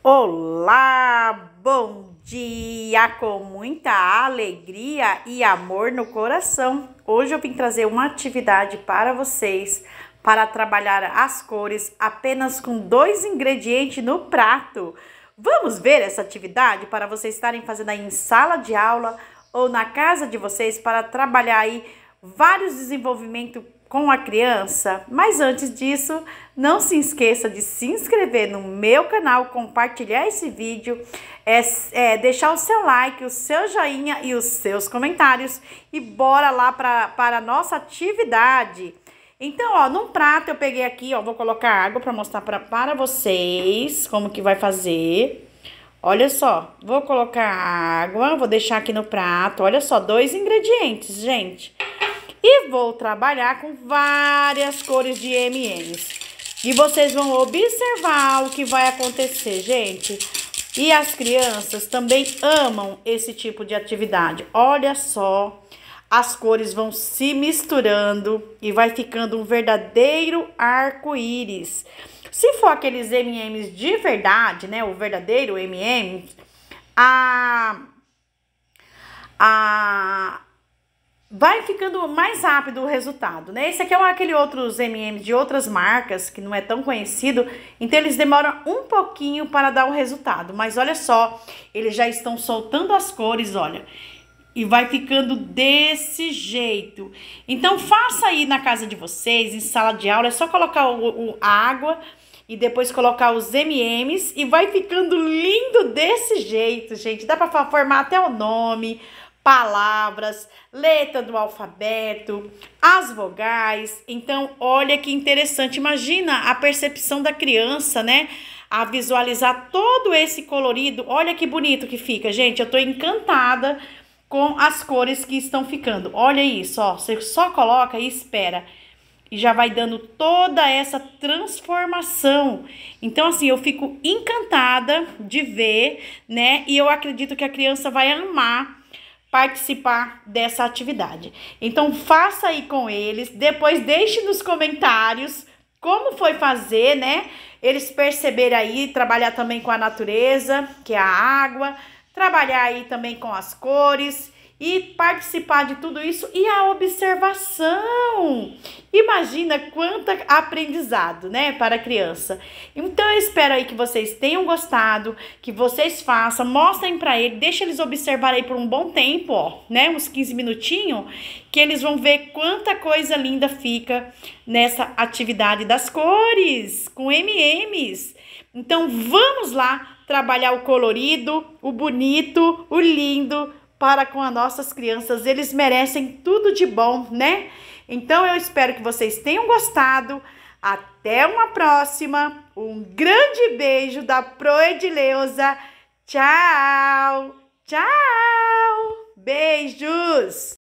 Olá, bom dia com muita alegria e amor no coração. Hoje eu vim trazer uma atividade para vocês para trabalhar as cores apenas com dois ingredientes no prato. Vamos ver essa atividade para vocês estarem fazendo aí em sala de aula ou na casa de vocês para trabalhar aí vários desenvolvimentos com a criança. Mas antes disso, não se esqueça de se inscrever no meu canal, compartilhar esse vídeo, é, é, deixar o seu like, o seu joinha e os seus comentários. E bora lá pra, para a nossa atividade. Então, ó, num prato eu peguei aqui, ó, vou colocar água para mostrar pra, para vocês como que vai fazer. Olha só, vou colocar água, vou deixar aqui no prato. Olha só, dois ingredientes, gente. E vou trabalhar com várias cores de M&M's. E vocês vão observar o que vai acontecer, gente. E as crianças também amam esse tipo de atividade. Olha só, as cores vão se misturando e vai ficando um verdadeiro arco-íris. Se for aqueles M&M's de verdade, né, o verdadeiro M&M, a a vai ficando mais rápido o resultado, né? Esse aqui é aquele outros M&M's de outras marcas que não é tão conhecido, então eles demoram um pouquinho para dar o resultado. Mas olha só, eles já estão soltando as cores, olha. E vai ficando desse jeito. Então faça aí na casa de vocês, em sala de aula, é só colocar o, o água e depois colocar os M&M's e vai ficando lindo desse jeito, gente. Dá para formar até o nome, palavras, letra do alfabeto, as vogais. Então, olha que interessante. Imagina a percepção da criança, né? A visualizar todo esse colorido. Olha que bonito que fica, gente. Eu tô encantada com as cores que estão ficando. Olha isso, ó. Você só coloca e espera. E já vai dando toda essa transformação. Então, assim, eu fico encantada de ver, né? E eu acredito que a criança vai amar participar dessa atividade. Então faça aí com eles, depois deixe nos comentários como foi fazer, né? Eles perceberem aí, trabalhar também com a natureza, que é a água, trabalhar aí também com as cores e participar de tudo isso e a observação. Imagina quanto aprendizado, né, para a criança. Então eu espero aí que vocês tenham gostado, que vocês façam, mostrem para ele, deixa eles observar aí por um bom tempo, ó, né, uns 15 minutinhos, que eles vão ver quanta coisa linda fica nessa atividade das cores, com M&M's. Então vamos lá trabalhar o colorido, o bonito, o lindo, para com as nossas crianças. Eles merecem tudo de bom, né? Então eu espero que vocês tenham gostado. Até uma próxima. Um grande beijo da Proedileuza. Tchau. Tchau. Beijos.